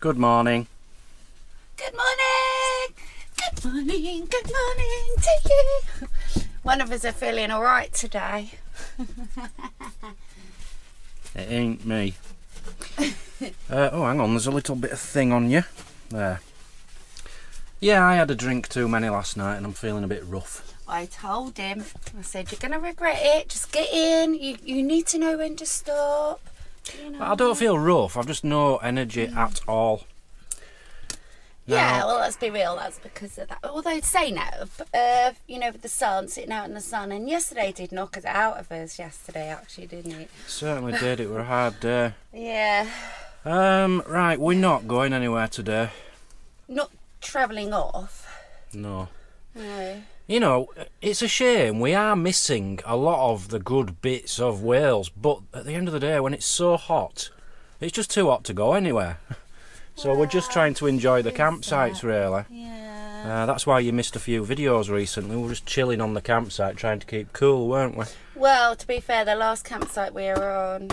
Good morning. Good morning! Good morning, good morning to you! One of us are feeling alright today. It ain't me. uh, oh, hang on, there's a little bit of thing on you. There. Yeah, I had a drink too many last night and I'm feeling a bit rough. I told him, I said, you're going to regret it, just get in, you, you need to know when to stop. You know? I don't feel rough, I've just no energy at all. Yeah, well, let's be real, that's because of that. Although, say no, uh, you know, with the sun, sitting out in the sun, and yesterday did knock us out of us, yesterday, actually, didn't it? Certainly did, it were a hard day. Yeah. Um, right, we're not going anywhere today. Not travelling off. No. No. You know, it's a shame. We are missing a lot of the good bits of Wales, but at the end of the day, when it's so hot, it's just too hot to go anywhere. So we're just trying to enjoy the campsites, really. Yeah. Uh, that's why you missed a few videos recently. We were just chilling on the campsite, trying to keep cool, weren't we? Well, to be fair, the last campsite we were on,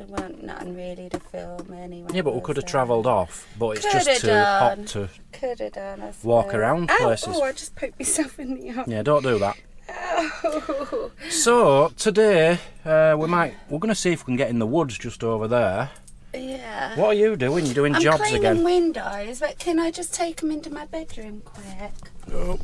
there weren't nothing really to film anyway. Yeah, but we could have travelled off, but it's Coulda just too done. hot to. Could have done. I walk suppose. around Ow, places. Oh, I just poked myself in the eye. Yeah, don't do that. Ow. So today, uh, we might we're going to see if we can get in the woods just over there. yeah. What are you doing? You're doing I'm jobs cleaning again. windows, but can I just take them into my bedroom quick? Oh.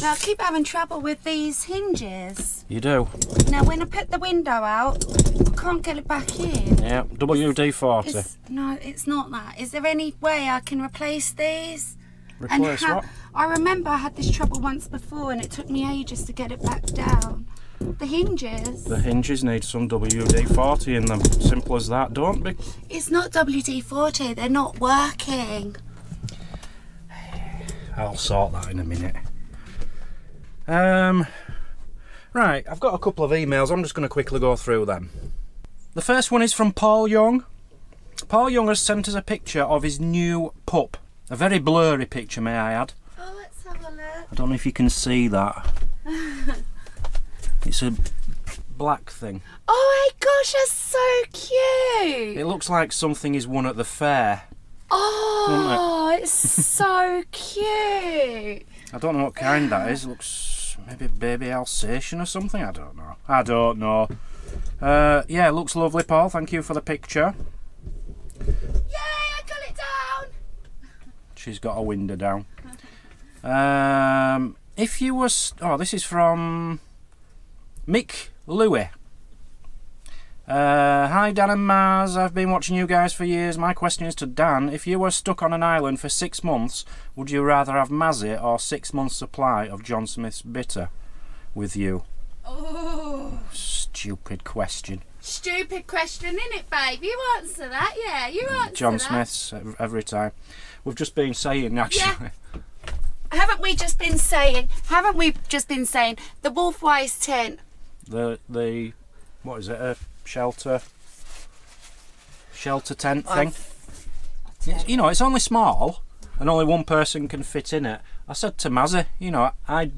Now I keep having trouble with these hinges. You do. Now when I put the window out, I can't get it back in. Yeah. WD forty. It's, no, it's not that. Is there any way I can replace these? Replace what? I remember I had this trouble once before and it took me ages to get it back down. The hinges. The hinges need some WD forty in them. Simple as that. Don't be. It's not WD 40, they're not working. I'll sort that in a minute. Um, right, I've got a couple of emails. I'm just going to quickly go through them. The first one is from Paul Young. Paul Young has sent us a picture of his new pup. A very blurry picture, may I add. Oh, let's have a look. I don't know if you can see that. it's a black thing. Oh my gosh, that's so cute. It looks like something is won at the fair. Oh, it's so cute. I don't know what kind that is. It looks maybe baby Alsatian or something. I don't know. I don't know. Uh, yeah, it looks lovely, Paul. Thank you for the picture. Yay, I got it down. She's got a window down. Um, if you was, oh, this is from Mick Louis. Uh, hi Dan and Mars, I've been watching you guys for years. My question is to Dan: If you were stuck on an island for six months, would you rather have Mazzy or six months' supply of John Smith's bitter with you? Oh, Stupid question. stupid question, innit, babe? You answer that, yeah. You answer John that. Smith's every time. We've just been saying actually. Haven't we just been saying? Haven't we just been saying the Wolf Wise tent? the the what is it a shelter. Shelter tent thing. It's- you know it's only small and only one person can fit in it. I said to mazzy you know i'd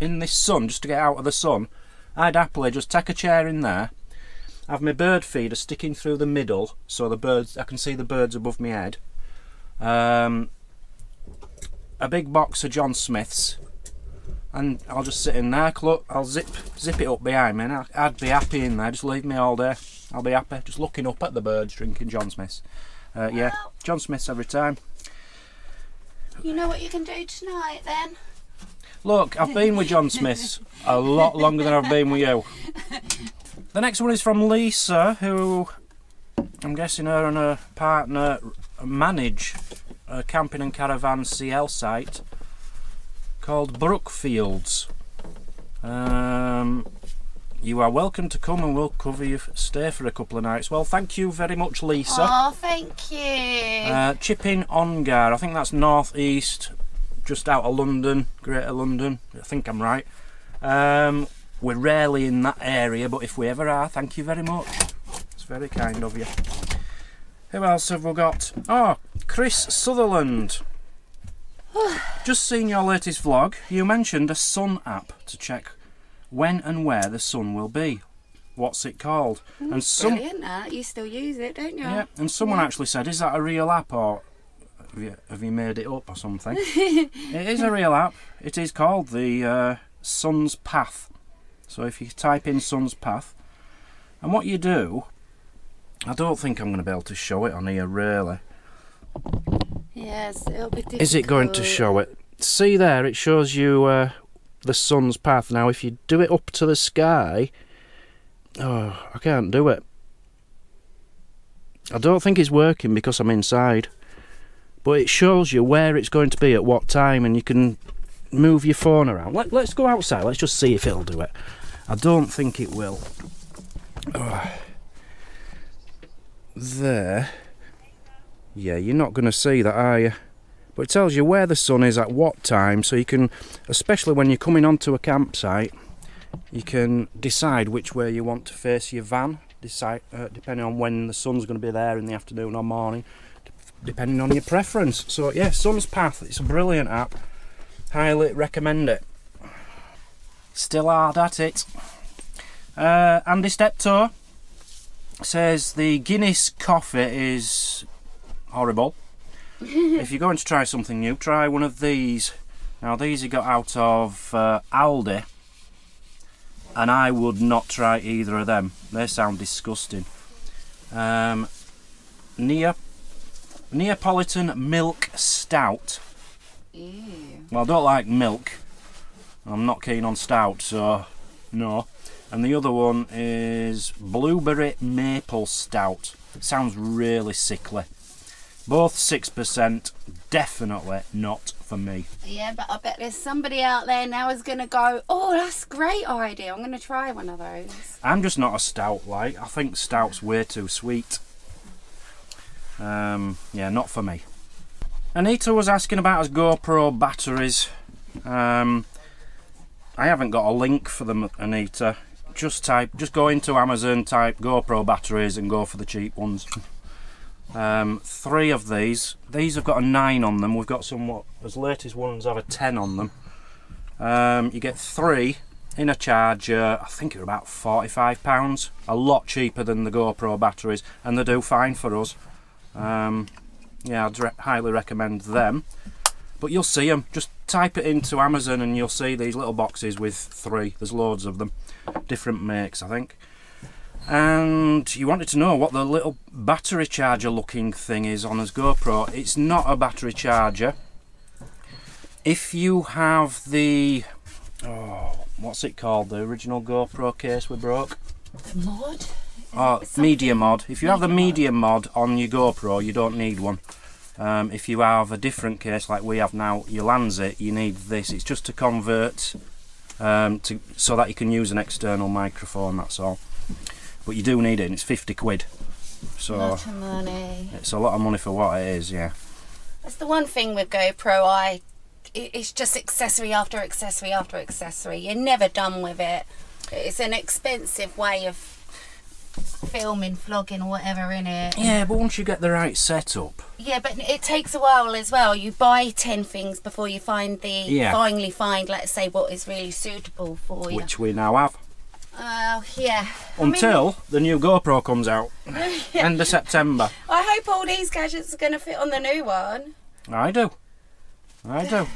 in this sun just to get out of the sun i'd happily just take a chair in there have my bird feeder sticking through the middle so the birds i can see the birds above my head. Um, a big box of john smiths and I'll just sit in there. Look, I'll zip zip it up behind me, and I- I'd be happy in there. Just leave me all day. I'll be happy, just looking up at the birds, drinking John Smith's. Uh, yeah, John Smith's every time. You know what you can do tonight, then? Look, I've been with John Smith's a lot longer than I've been with you. The next one is from Lisa, who I'm guessing her and her partner manage a camping and caravan CL site called Brookfields. Um, you are welcome to come and we'll cover your stay for a couple of nights. Well, thank you very much, Lisa. Oh, thank you. Uh, Chipping Ongar, I think that's north east, just out of London, Greater London. I think I'm right. Um, we're rarely in that area, but if we ever are, thank you very much. It's very kind of you. Who else have we got? Oh, Chris Sutherland. Just seen your latest vlog. You mentioned a sun app to check when and where the sun will be. what's it called? and some Brilliant, that. You still use it, don't you? yeah, and someone actually said, "Is that a real app or have you, have you made it up or something?" it is a real app. It is called the uh, Sun's Path. So if you type in Sun's Path, and what you do, I don't think I'm going to be able to show it on here really. Yes, it'll be difficult. Is it going to show it? See there, it shows you uh, the sun's path. Now, if you do it up to the sky, oh, I can't do it. I don't think it's working because I'm inside. But it shows you where it's going to be at what time, and you can move your phone around. Let, let's go outside. Let's just see if it'll do it. I don't think it will. Oh. There. Yeah, you're not going to see that, are you? But it tells you where the sun is at what time, so you can, especially when you're coming onto a campsite, you can decide which way you want to face your van, decide, uh, depending on when the sun's going to be there in the afternoon or morning, depending on your preference. So, yeah, Sun's Path, it's a brilliant app. Highly recommend it. Still hard at it. Uh, Andy Steptoe says the Guinness coffee is horrible. if you're going to try something new, try one of these. Now, these he got out of uh, Aldi, and I would not try either of them. They sound disgusting. Um, Neo- Neapolitan Milk Stout. Ew. Well, I don't like milk. I'm not keen on stout, so no. And the other one is Blueberry Maple Stout. It Sounds really sickly. Both 6%, definitely not for me. Yeah, but I bet there's somebody out there now is going to go, oh, that's a great idea. I'm going to try one of those. I'm just not a stout like. I think stout's way too sweet. Um, yeah, not for me. Anita was asking about his GoPro batteries. Um, I haven't got a link for them, Anita. Just type, just go into Amazon, type GoPro batteries, and go for the cheap ones. Um, three of these. These have got a nine on them. We've got some what as latest ones have a ten on them. Um, you get three in a charger. I think they're about forty-five pounds. A lot cheaper than the GoPro batteries, and they do fine for us. Um, yeah, I'd re- highly recommend them. But you'll see them. Just type it into Amazon, and you'll see these little boxes with three. There's loads of them, different makes, I think. And you wanted to know what the little battery charger looking thing is on his GoPro. It's not a battery charger. If you have the oh, what's it called? The original GoPro case we broke. The mod? Oh, media mod. If you have the Media mod. mod on your GoPro, you don't need one. Um, if you have a different case like we have now, Ulanzi, you need this. It's just to convert um, to so that you can use an external microphone. That's all. But you do need it, and it's fifty quid. So Lot of money. it's a lot of money for what it is. Yeah. That's the one thing with GoPro. I, it's just accessory after accessory after accessory. You're never done with it. It's an expensive way of filming, vlogging, or whatever in it. Yeah, but once you get the right setup, Yeah, but it takes a while as well. You buy ten things before you find the Yeah. finally find, let's say, what is really suitable for you. which we now have, Oh yeah. I mean, until the new GoPro comes out, end of September. I hope all these gadgets are going to fit on the new one. I do. I do.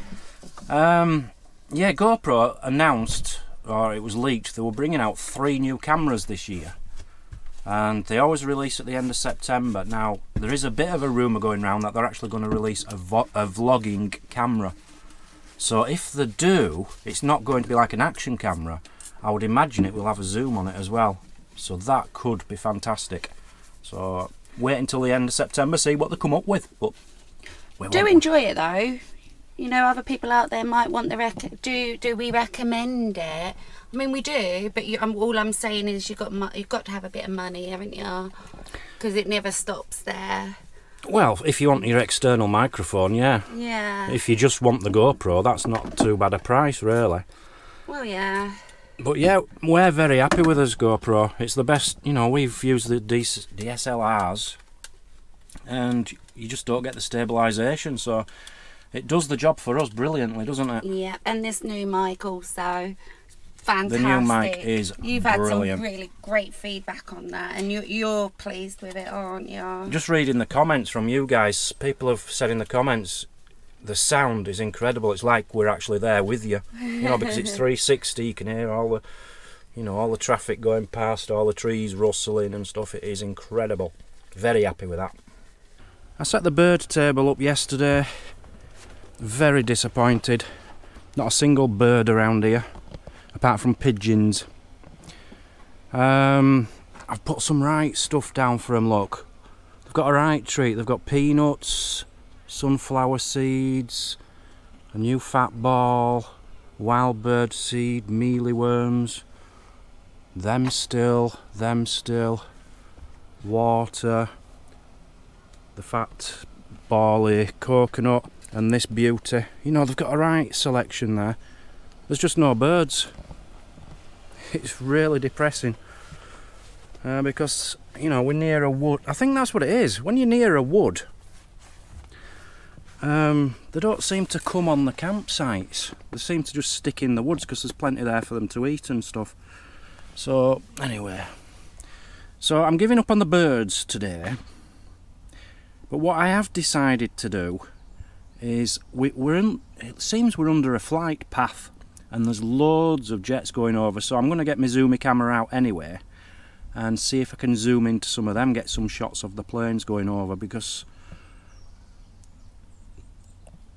Um, yeah, GoPro announced, or it was leaked, they were bringing out three new cameras this year. And they always release at the end of September. Now, there is a bit of a rumour going around that they're actually going to release a, vo- a vlogging camera. So if they do, it's not going to be like an action camera. I would imagine it will have a zoom on it as well. So that could be fantastic. So wait until the end of September, see what they come up with. But we Do enjoy it though. You know, other people out there might want the rec- do. Do we recommend it? I mean, we do, but you, um, all I'm saying is you got you've got to have a bit of money, haven't you? Because it never stops there. Well, if you want your external microphone, yeah. Yeah. If you just want the GoPro, that's not too bad a price, really. well, yeah. But yeah, we're very happy with this GoPro. It's the best, you know, we've used the DS- DSLRs and you just don't get the stabilisation, so it does the job for us brilliantly, doesn't it? Yeah, and this new mic also. fantastic. The new mic is You've had brilliant. some really great feedback on that, and you, you're pleased with it, aren't you? Just reading the comments from you guys, people have said in the comments the sound is incredible. It's like we're actually there with you, you know, because it's 360. You can hear all the, you know, all the traffic going past, all the trees rustling and stuff. It is incredible. Very happy with that. I set the bird table up yesterday. Very disappointed. Not a single bird around here, apart from pigeons. Um, I've put some right stuff down for them. Look, they've got a right treat. They've got peanuts, sunflower seeds, a new fat ball, wild bird seed, mealy worms. Them still, them still, water, the fat barley, coconut, and this beauty. You know, they've got a right selection there. There's just no birds. It's really depressing. Uh, because, you know, we're near a wood. I think that's what it is. When you're near a wood, um, they don't seem to come on the campsites. They seem to just stick in the woods because there's plenty there for them to eat and stuff. So, anyway. So, I'm giving up on the birds today. But what I have decided to do is we, we're in, it seems we're under a flight path and there's loads of jets going over so I'm going to get my zoomy camera out anyway and see if I can zoom into some of them get some shots of the planes going over because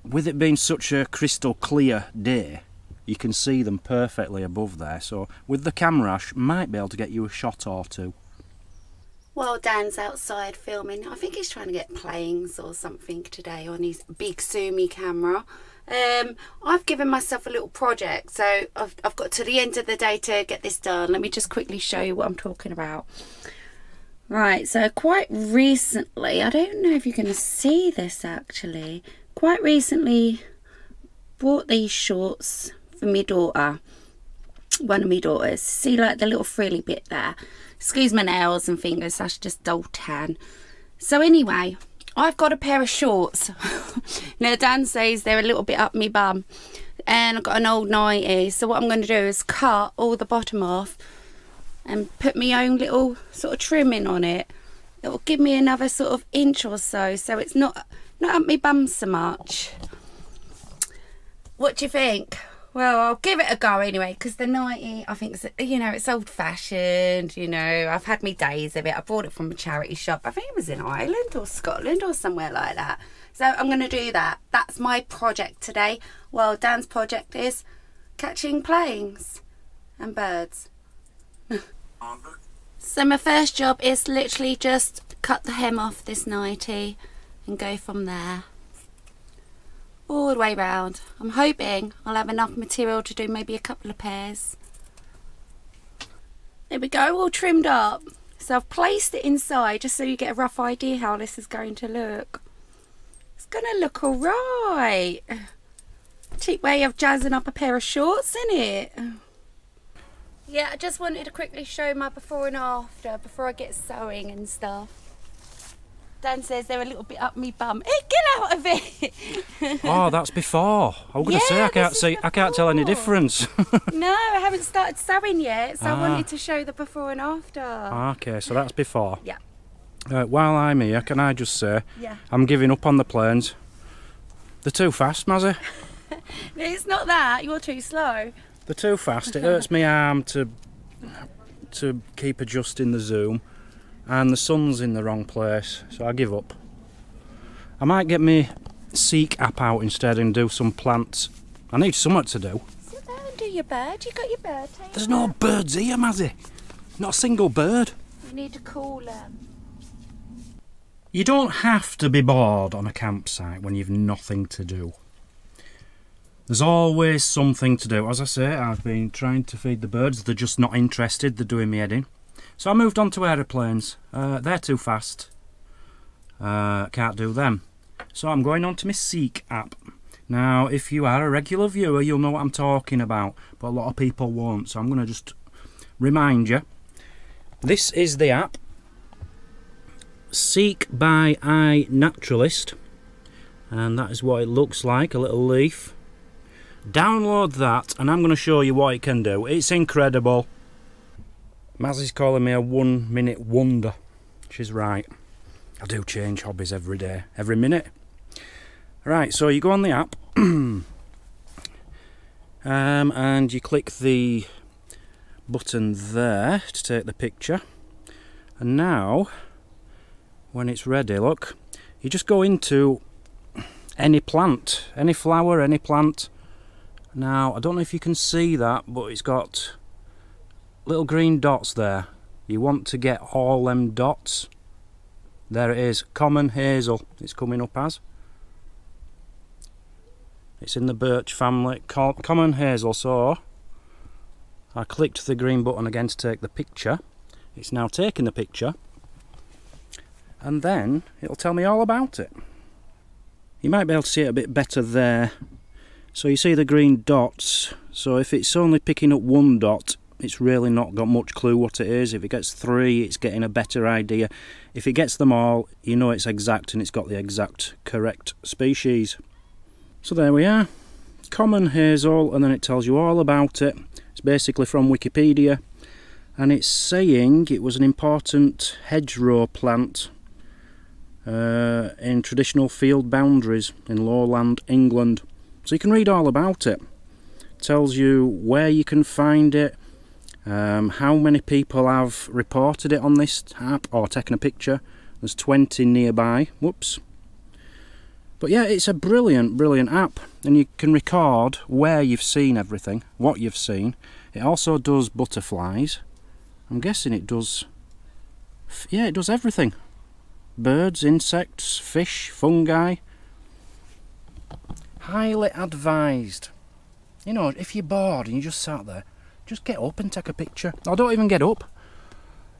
with it being such a crystal clear day you can see them perfectly above there so with the camera I might be able to get you a shot or two While Dan's outside filming, I think he's trying to get planes or something today on his big Sumi camera. Um, I've given myself a little project, so I've, I've got to the end of the day to get this done. Let me just quickly show you what I'm talking about. Right, so quite recently, I don't know if you're going to see this actually, quite recently bought these shorts for my daughter, one of my daughters. See like the little frilly bit there. Excuse my nails and fingers, that's just dull tan. So anyway, I've got a pair of shorts. now Dan says they're a little bit up my bum. And I've got an old 90. So what I'm going to do is cut all the bottom off and put my own little sort of trimming on it. It will give me another sort of inch or so, so it's not not up my bum so much. What do you think? Well, I'll give it a go anyway, because the 90, I think, it's, you know, it's old fashioned, you know, I've had me days of it. I bought it from a charity shop. I think it was in Ireland or Scotland or somewhere like that. So I'm going to do that. That's my project today. Well, Dan's project is catching planes and birds. So my first job is literally just cut the hem off this 90 and go from there. All the way round. I'm hoping I'll have enough material to do maybe a couple of pairs. There we go, all trimmed up. So I've placed it inside just so you get a rough idea how this is going to look. It's going to look alright. Cheap way of jazzing up a pair of shorts, isn't it? Yeah, I just wanted to quickly show my before and after before I get sewing and stuff. Dan says they're a little bit up me bum. Hey, get out of it! oh that's before I was going to say I can't see I can't tell any difference no, I haven't started sewing yet, so I Ah. wanted to show the before and after. okay so that's before Yeah. Uh, while I'm here, can I just say Yeah. I'm giving up on the planes. They're too fast, Mazzy. It's not that, you're too slow. They're too fast. It hurts my arm to to keep adjusting the zoom, and the sun's in the wrong place, so I give up. I might get my Seek app out instead and do some plants. I need something to do. Sit there and do your bird. You got your bird. Take There's no birds here, Mazzy. Not a single bird. You need to call them. Um, you don't have to be bored on a campsite when you've nothing to do. There's always something to do. As I say, I've been trying to feed the birds. They're just not interested. They're doing me head in. So I moved on to aeroplanes. Uh, they're too fast. Uh, can't do them. So I'm going on to my Seek app. Now, if you are a regular viewer, you'll know what I'm talking about, but a lot of people won't. So I'm going to just remind you. This is the app. Seek by iNaturalist, and that is what it looks like a little leaf. Download that and I'm going to show you what it can do. It's incredible. Mazzy's calling me a one minute wonder. She's right. I do change hobbies every day, every minute. Right, so you go on the app um, and you click the button there to take the picture. And now, when it's ready, look, you just go into any plant, any flower, any plant. Now, I don't know if you can see that, but it's got little green dots there. You want to get all them dots. There it is, common hazel, it's coming up as. It's in the birch family, common hazel, so I clicked the green button again to take the picture. It's now taking the picture and then it'll tell me all about it. You might be able to see it a bit better there. So you see the green dots. So if it's only picking up one dot, it's really not got much clue what it is. If it gets three, it's getting a better idea. If it gets them all, you know it's exact and it's got the exact correct species. So there we are. Common hazel, and then it tells you all about it. It's basically from Wikipedia. And it's saying it was an important hedgerow plant uh, in traditional field boundaries in lowland England. So you can read all about it. tells you where you can find it, um, how many people have reported it on this app or taken a picture. There's 20 nearby. Whoops. But yeah, it's a brilliant, brilliant app, and you can record where you've seen everything, what you've seen. It also does butterflies. I'm guessing it does. Yeah, it does everything birds, insects, fish, fungi. Highly advised. You know, if you're bored and you just sat there, just get up and take a picture. Or don't even get up.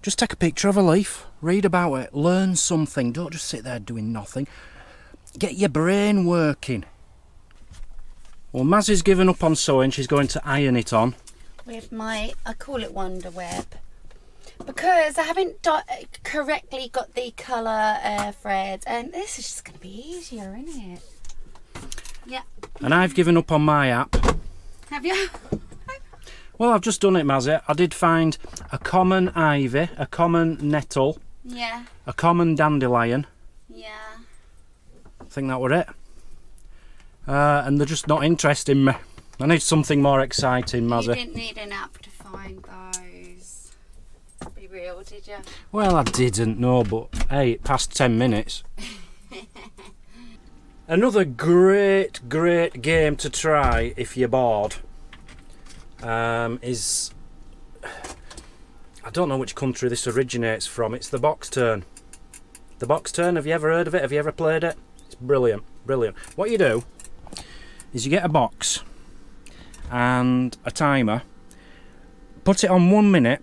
Just take a picture of a leaf, read about it, learn something. Don't just sit there doing nothing. Get your brain working. Well, Mazzy's given up on sewing. She's going to iron it on. With my, I call it Wonder Web because I haven't correctly got the colour uh, and this is just going to be easier, isn't it? Yeah. And I've given up on my app. Have you? well, I've just done it, Mazzy. I did find a common ivy, a common nettle, yeah, a common dandelion. Yeah. I think that were it. Uh, and they're just not interesting me. I need something more exciting, Mazzy. You didn't need an app to find those Be real, did you? Well, I didn't know, but hey, past 10 minutes. Another great, great game to try if you're bored um, is. I don't know which country this originates from. It's the box turn. The box turn, have you ever heard of it? Have you ever played it? It's brilliant, brilliant. What you do is you get a box and a timer, put it on one minute,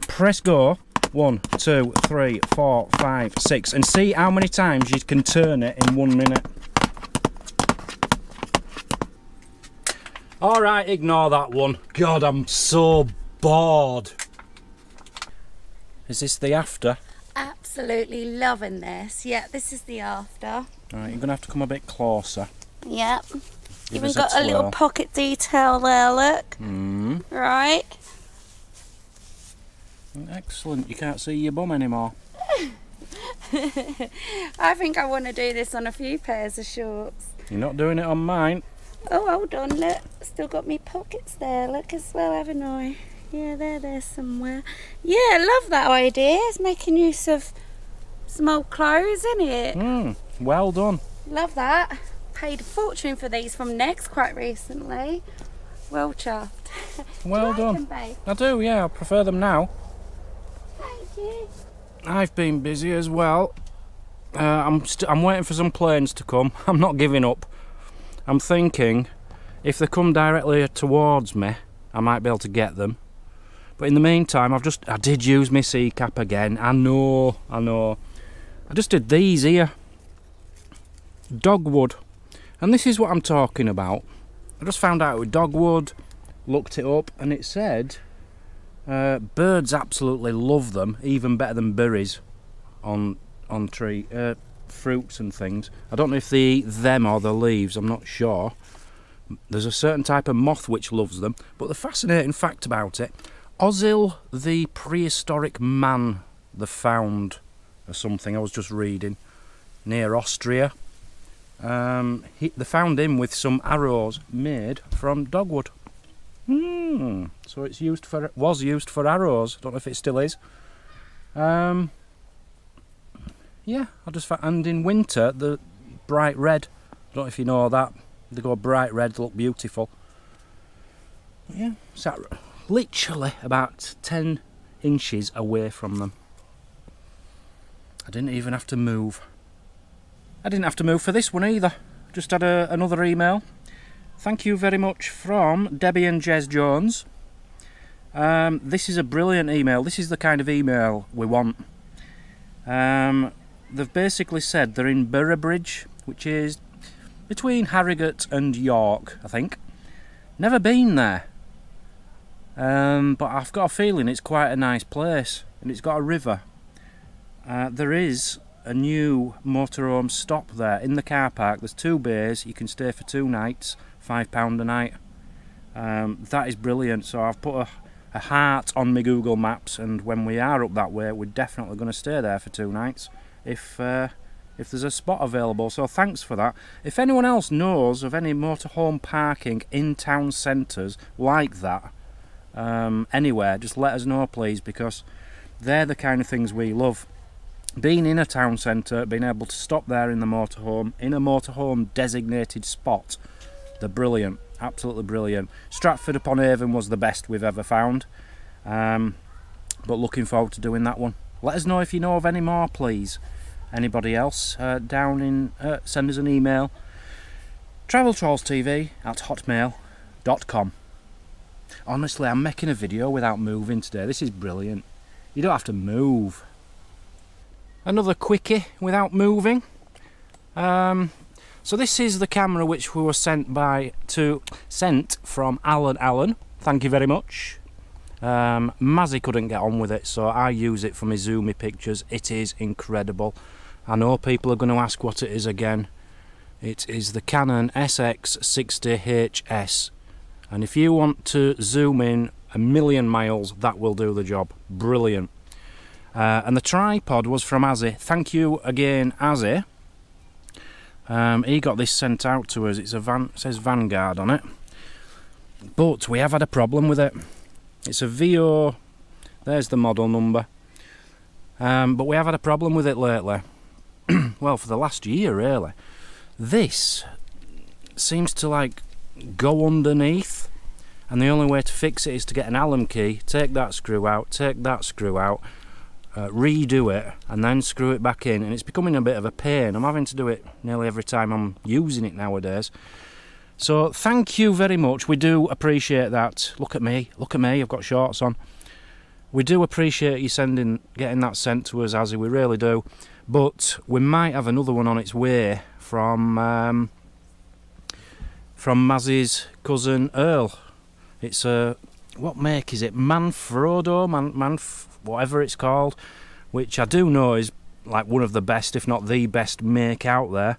press go one two three four five six and see how many times you can turn it in one minute all right ignore that one god i'm so bored is this the after absolutely loving this yeah this is the after all right you're gonna have to come a bit closer yep Give even got a, a little pocket detail there look mm. right Excellent. You can't see your bum anymore. I think I want to do this on a few pairs of shorts. You're not doing it on mine. Oh, hold on. Look, still got me pockets there. Look as well, haven't I? Yeah, they're there somewhere. Yeah, love that idea. It's making use of some old clothes, isn't it? Mm, well done. Love that. Paid a fortune for these from Next quite recently. Well chuffed. Well do done. Them, I do, yeah. I prefer them now. Thank you. I've been busy as well. Uh, I'm I'm waiting for some planes to come. I'm not giving up. I'm thinking if they come directly towards me, I might be able to get them. But in the meantime, I've just I did use my Seek app again. I know, I know. I just did these here. Dogwood. And this is what I'm talking about. I just found out with dogwood, looked it up, and it said uh, birds absolutely love them, even better than berries on on tree uh, fruits and things. I don't know if they them or the leaves. I'm not sure, There's a certain type of moth which loves them. But the fascinating fact about it, Ötzi, the prehistoric man, the found or something. I was just reading near Austria. Um, he, they found him with some arrows made from dogwood. Hmm. So it's used for was used for arrows. Don't know if it still is. Um. Yeah, I just found, and in winter the bright red. I don't know if you know that. They go bright red, look beautiful. Yeah, sat literally about 10 inches away from them. I didn't even have to move. I didn't have to move for this one either. Just had a, another email. Thank you very much from Debbie and Jez Jones. Um, this is a brilliant email. This is the kind of email we want. Um, they've basically said they're in Boroughbridge, which is between Harrogate and York, I think. Never been there. Um, but I've got a feeling it's quite a nice place and it's got a river. Uh, there is a new motorhome stop there in the car park. There's two bays, you can stay for two nights, £5 a night. Um, that is brilliant. So I've put a, a heart on my Google Maps, and when we are up that way, we're definitely going to stay there for two nights if uh, if there's a spot available. So thanks for that. If anyone else knows of any motorhome parking in town centres like that, um, anywhere, just let us know, please, because they're the kind of things we love. Being in a town centre, being able to stop there in the motorhome, in a motorhome designated spot, they're brilliant, absolutely brilliant. Stratford upon Avon was the best we've ever found, um, but looking forward to doing that one. Let us know if you know of any more, please. Anybody else uh, down in uh, send us an email. Traveltrollstv at hotmail.com honestly i'm making a video without moving today. This is brilliant. You don't have to move. Another quickie without moving. Um, so this is the camera which we were sent by to sent from alan allen. Thank you very much um, Mazzy couldn't get on with it, so I use it for my zoomy pictures. It is incredible. I know people are going to ask what it is again. It is the Canon SX60HS and if you want to zoom in a million miles that will do the job. Brilliant. Uh, and the tripod was from Azzy. Thank you again Azzy. Um, he got this sent out to us. It's a van, it says Vanguard on it. But we have had a problem with it. It's a VO, there's the model number. Um, but we have had a problem with it lately. well, for the last year, really. This seems to like go underneath, and the only way to fix it is to get an Allen key, take that screw out, take that screw out, uh, redo it, and then screw it back in. And it's becoming a bit of a pain. I'm having to do it nearly every time I'm using it nowadays. So, thank you very much. We do appreciate that. Look at me, look at me, I've got shorts on. We do appreciate you sending, getting that sent to us, Azzy. We really do but we might have another one on its way from um, from Mazzy's cousin Earl. It's a what make is it? Manfrotto, Man, Manf, whatever it's called, which I do know is like one of the best, if not the best, make out there.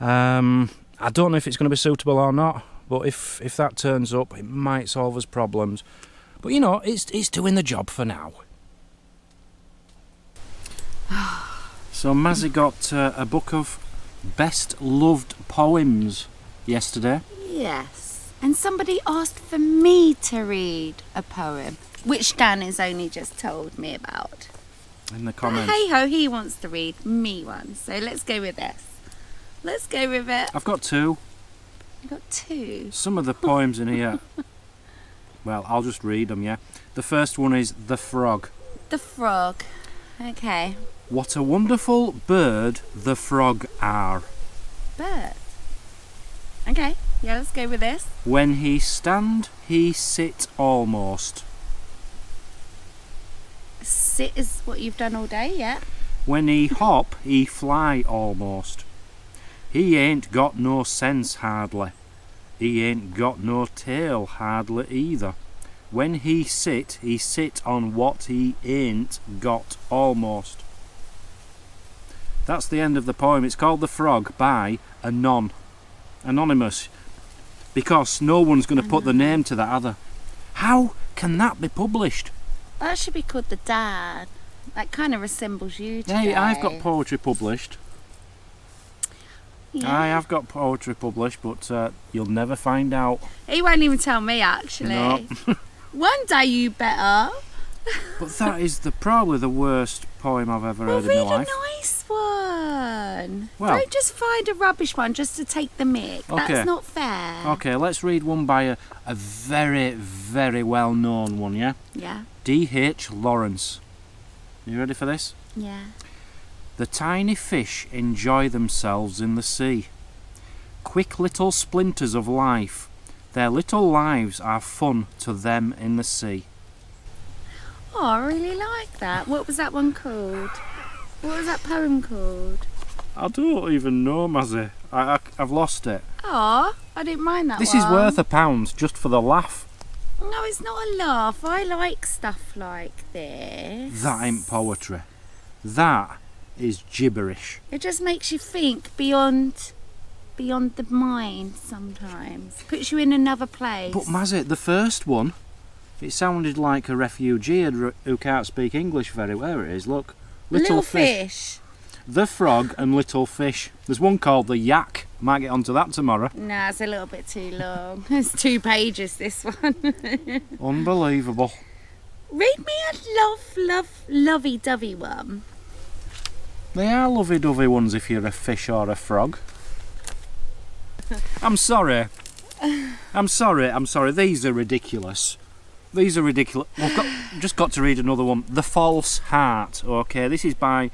Um, I don't know if it's going to be suitable or not, but if if that turns up, it might solve us problems. But you know, it's it's doing the job for now. So Mazzy got uh, a book of best loved poems yesterday. Yes. And somebody asked for me to read a poem, which Dan has only just told me about. In the comments. Hey ho, he wants to read me one. So let's go with this. Let's go with it. I've got two. You got two. Some of the poems in here. well, I'll just read them, yeah. The first one is The Frog. The frog. Okay. What a wonderful bird the frog are. Bird. Okay, yeah, let's go with this. When he stand, he sit almost. Sit is what you've done all day, yeah? When he hop, he fly almost. He ain't got no sense hardly. He ain't got no tail hardly either. When he sit, he sit on what he ain't got almost. That's the end of the poem. It's called The Frog by Anon. Anonymous. because no one's going to put the name to that other. How can that be published? That should be called the dad. That kind of resembles you today. Hey, I've got poetry published. Yeah. I have got poetry published, but uh, you'll never find out. He won't even tell me actually. No. One day you better. But that is the probably the worst poem I've ever Well, heard in read my a life. nice one. Well- Don't just find a rubbish one just to take the mick. Okay. That's not fair. Okay, let's read one by a, a very, very well known one, yeah? Yeah. D.H. Lawrence. You ready for this? Yeah. The tiny fish enjoy themselves in the sea. Quick little splinters of life. Their little lives are fun to them in the sea. Oh, I really like that. What was that one called? What was that poem called? I don't even know, Mazzy. I, I, I've lost it. Oh, I didn't mind that This one. is worth a pound just for the laugh. No, it's not a laugh. I like stuff like this. That ain't poetry. That is gibberish. It just makes you think beyond beyond the mind sometimes. Puts you in another place. But Mazzy, the first one, it sounded like a refugee who- can't speak English very well. It is, look. Little, fish. The frog and little fish. There's one called the yak. Might get onto that tomorrow. Nah, it's a little bit too long. it's two pages, this one. Unbelievable. Read me a love, love, lovey-dovey one. They are lovey-dovey ones if you're a fish or a frog. I'm sorry. I'm sorry. I'm sorry. These are ridiculous. These are ridiculous. We've got, just got to read another one. The False Heart. Okay, this is by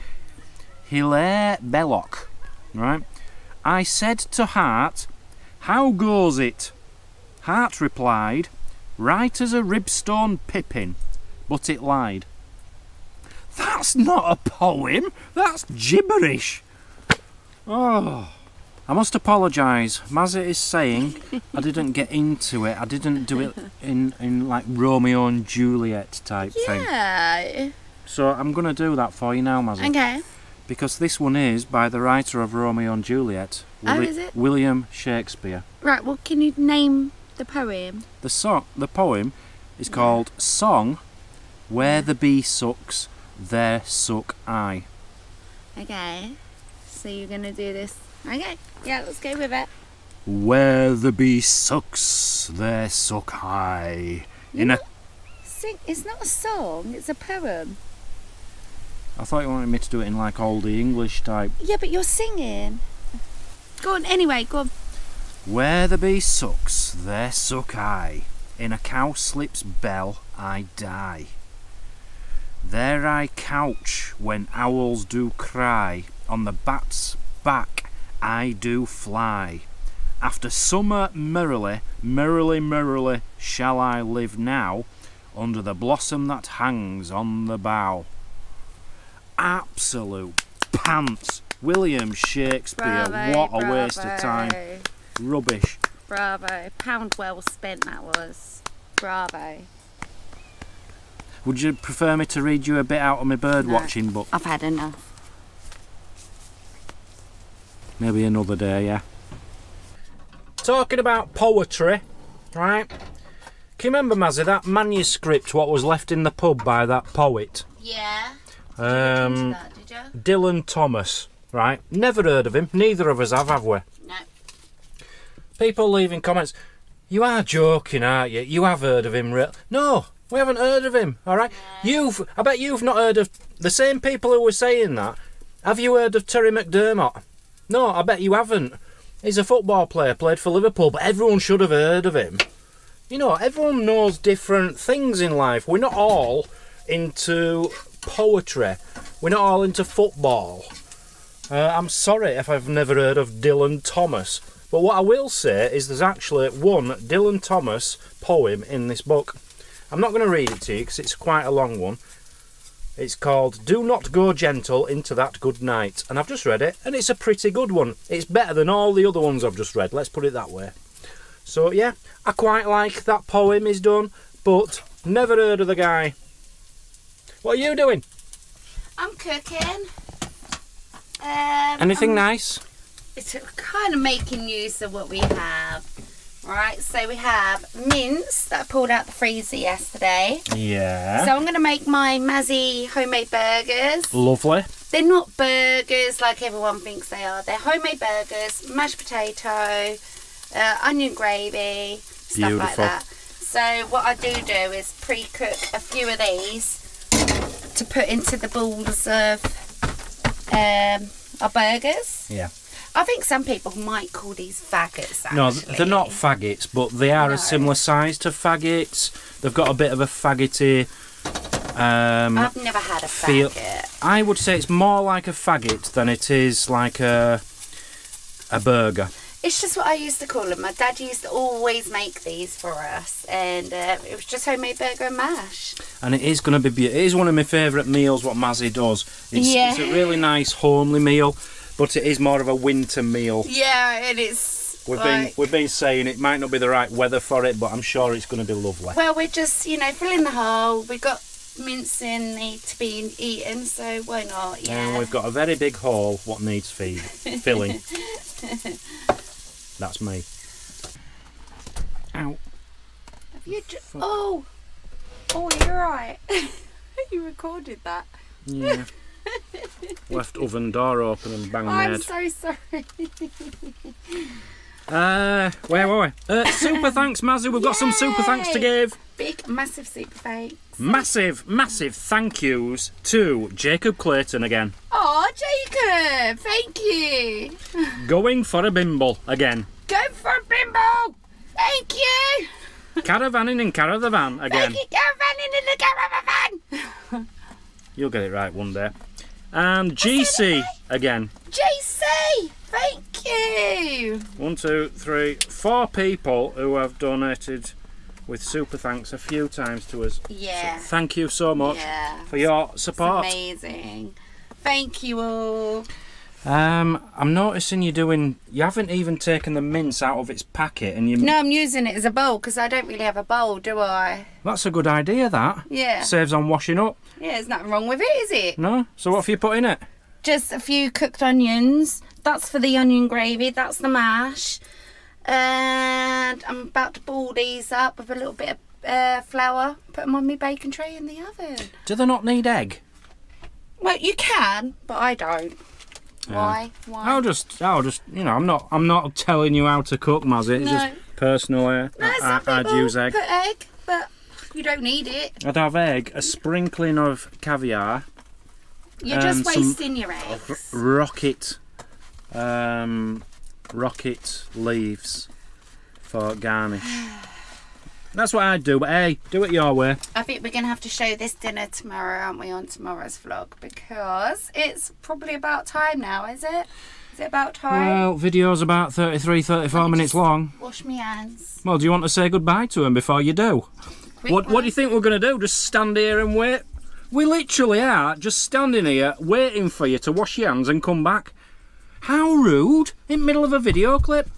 Hilaire Belloc. Right. I said to Heart, "How goes it?" Heart replied, "Right as a ribstone pippin," but it lied. That's not a poem. That's gibberish. Oh. I must apologise. Mazza is saying I didn't get into it. I didn't do it in, in like Romeo and Juliet type thing. Yeah. So I'm going to do that for you now, Mazza. Okay. Because this one is by the writer of Romeo and Juliet, Oh, is it? William Shakespeare. Right, well, can you name the poem? The song, the poem, is called "Song." Where the bee sucks, there suck I. Okay. So you're going to do this. Okay. Yeah, let's go with it. Where the bee sucks, there suck I. In a, Sing. It's not a song, it's a poem. I thought you wanted me to do it in like oldie English type. Yeah, but you're singing. Go on, anyway, go on. Where the bee sucks, there suck I. In a cowslip's bell I die. There I couch when owls do cry. On the bat's back I do fly. After summer merrily, merrily, merrily shall I live now under the blossom that hangs on the bough. Absolute pants. William Shakespeare, Bravo, what a waste of time. Rubbish. Bravo. Pound well spent that was. Bravo. Would you prefer me to read you a bit out of my bird No. watching book? I've had enough. Maybe another day, yeah. Talking about poetry, right? Can you remember, Mazzy, that manuscript what was left in the pub by that poet? Yeah. Um, that, did you? Dylan Thomas, right? Never heard of him. Neither of us have, have we? No. People leaving comments. You are joking, aren't you? You have heard of him, real? No, we haven't heard of him. All right. You've. I bet you've not heard of the same people who were saying that. Have you heard of Terry McDermott? No, I bet you haven't. He's a football player, played for Liverpool, but everyone should have heard of him. You know, everyone knows different things in life. We're not all into poetry. We're not all into football. Uh, I'm sorry if I've never heard of Dylan Thomas. But what I will say is there's actually one Dylan Thomas poem in this book. I'm not going to read it to you because it's quite a long one. It's called Do Not Go Gentle Into That Good Night. And I've just read it and it's a pretty good one. It's better than all the other ones I've just read, let's put it that way. So yeah, I quite like that poem he's done, but never heard of the guy. What are you doing? I'm cooking. Um, Anything I'm- nice? It's kind of making use of what we have. Right, so we have mince that I pulled out the freezer yesterday. Yeah. So I'm going to make my Mazzy homemade burgers. Lovely. They're not burgers like everyone thinks they are. They're homemade burgers, mashed potato, uh, onion gravy, stuff like that. So what I do do is pre-cook a few of these to put into the balls of um, our burgers. Yeah. I think some people might call these faggots. No, they're not faggots, but they are No. a similar size to faggots. They've got a bit of a faggoty. Um, I've never had a feel- faggot. I would say it's more like a faggot than it is like a a burger. It's just what I used to call them. My dad used to always make these for us, and uh, it was just homemade burger and mash. And it is going to be. Be- it is one of my favourite meals. What Mazzy does. It's, Yeah. it's a really nice homely meal, but it is more of a winter meal. Yeah, and it's. We've been like- we've been saying it might not be the right weather for it, but I'm sure it's going to be lovely. Well, we're just, you know, filling the hole. We've got mince in need to be eaten, so why not? Yeah. And we've got a very big hole. What needs feed filling? That's me. Ow. Have you ju- oh, oh, you're right. you recorded that. Yeah. Left oven door open and banged my I'm head. so sorry. Uh, where were we? Uh, super thanks, Mazzy. We've got some super thanks to give. Big, massive super thanks. Massive, massive thank yous to Jacob Clayton again. Oh, Jacob, thank you. Going for a bimble again. Go for a bimbo. Thank you. Caravanning in caravan again. Thank you, caravanning in the caravan. You'll get it right one day. And GC again. JC, thank you. One, two, three, four people who have donated with super thanks a few times to us. Yeah. Thank you so much Yeah. for your It's support. amazing. Thank you all. Um, I'm noticing you're doing. You haven't even taken the mince out of its packet, and you. No, I'm using it as a bowl because I don't really have a bowl, do I? That's a good idea. That Yeah. saves on washing up. Yeah, there's nothing wrong with it, is it? No. So what have you put in it? Just a few cooked onions. That's for the onion gravy. That's the mash. And I'm about to ball these up with a little bit of uh, flour. Put them on my bacon tray in the oven. Do they not need egg? Well, you can, but I don't. Why? Why? I'll just. I'll just. You know, I'm not. I'm not telling you how to cook, Mazzy. It's No. just personally, No, I, I'd use egg. Put egg, but you don't need it. I'd have egg, a sprinkling of caviar, You're Um, just wasting your eggs. rocket, um, rocket leaves for garnish. That's what I'd do. But hey, do it your way. I think we're gonna have to show this dinner tomorrow, aren't we, on tomorrow's vlog? Because it's probably about time now, is it? Is it about time? Well, video's about 33, 34 minutes long. Wash my hands. Well, do you want to say goodbye to him before you do? Quick What What do you think we're going to do? Just stand here and wait? We literally are just standing here waiting for you to wash your hands and come back. How rude! In the middle of a video clip.